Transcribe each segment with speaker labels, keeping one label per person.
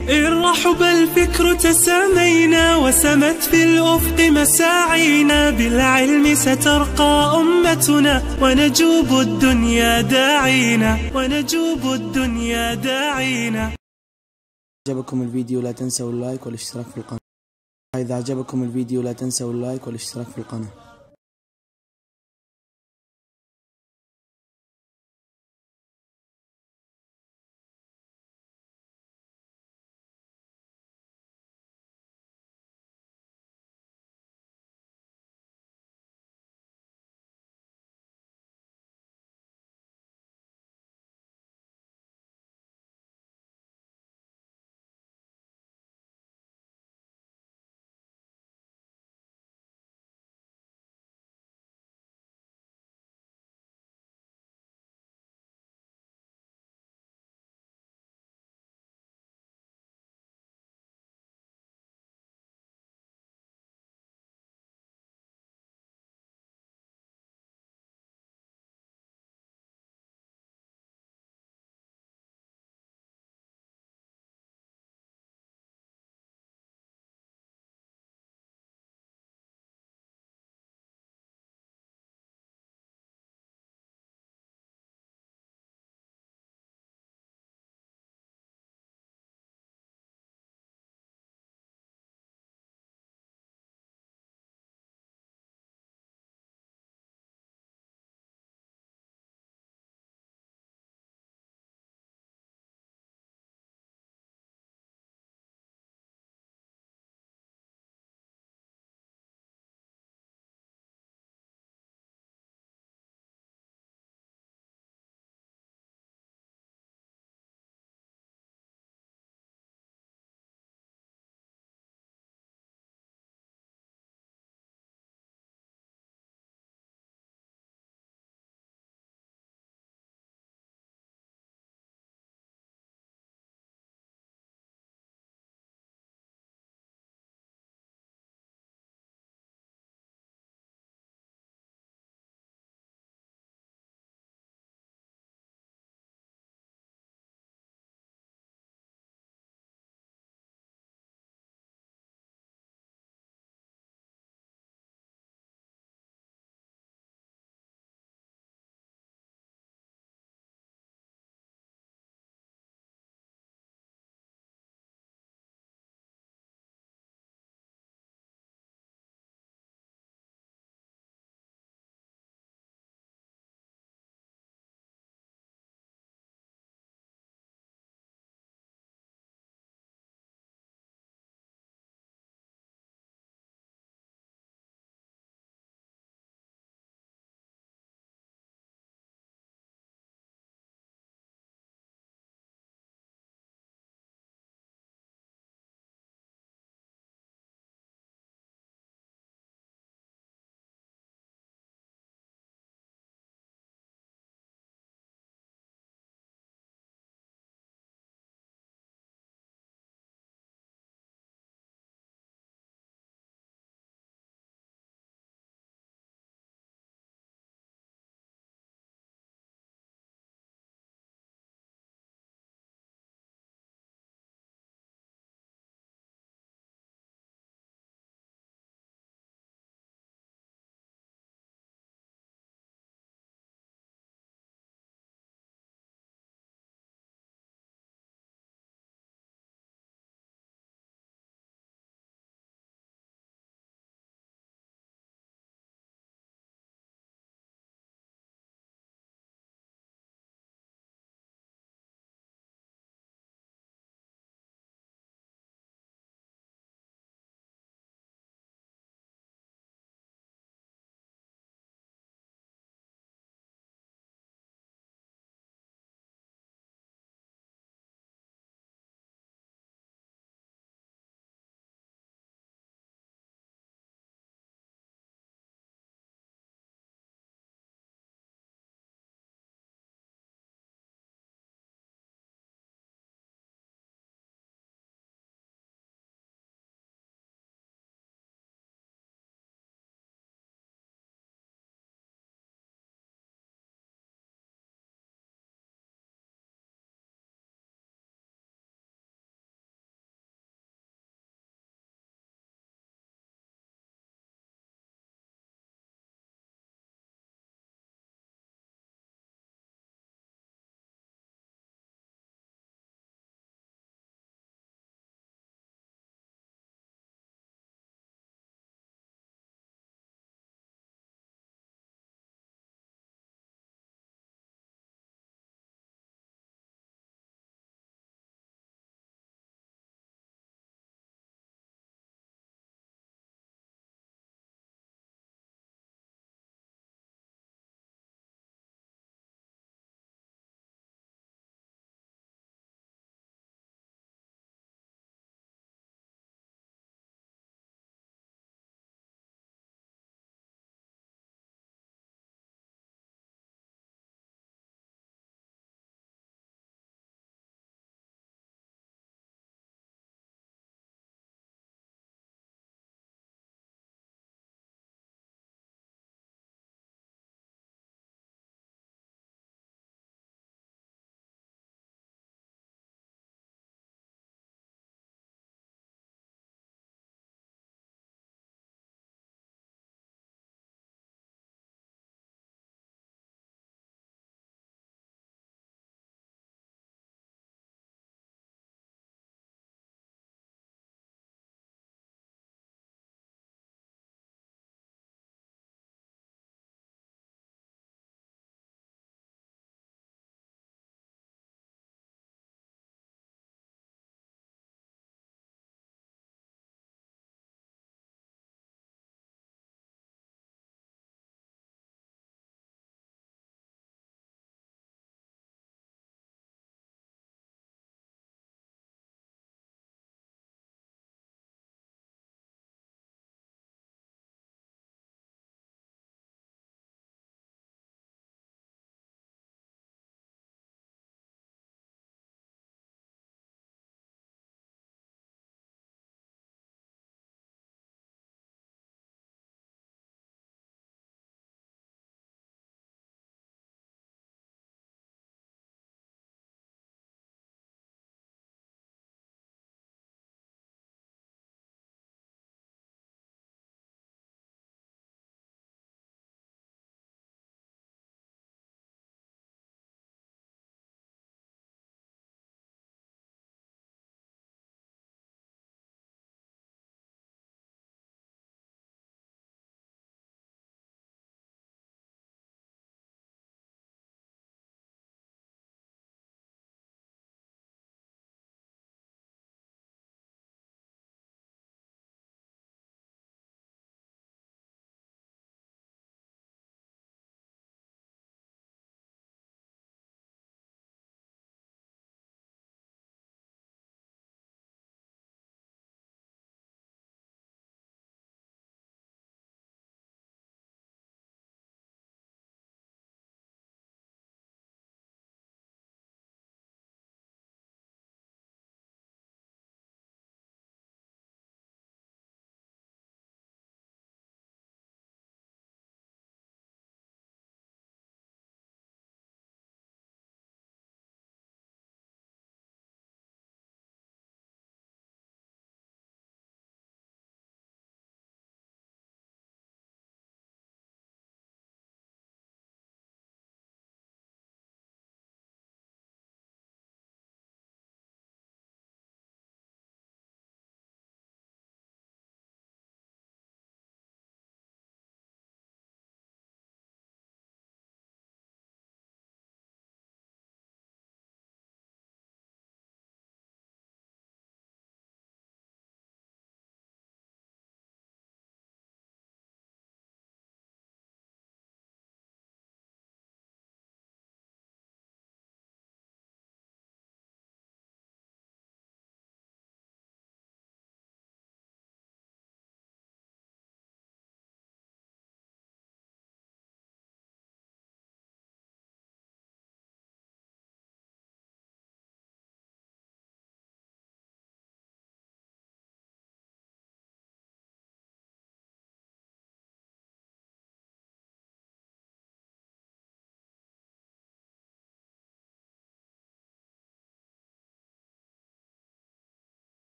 Speaker 1: إن رحب الفكر تسامينا وسمت في الأفق مساعينا. بالعلم سترقى أمتنا ونجوب الدنيا داعينا ونجوب الدنيا داعينا.
Speaker 2: عجبكم الفيديو لا تنسوا ال like والاشتراك في القناة. إذا عجبكم الفيديو لا تنسوا ال like والاشتراك في القناة.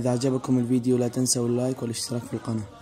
Speaker 2: إذا عجبكم الفيديو لا تنسوا اللايك والاشتراك في القناة.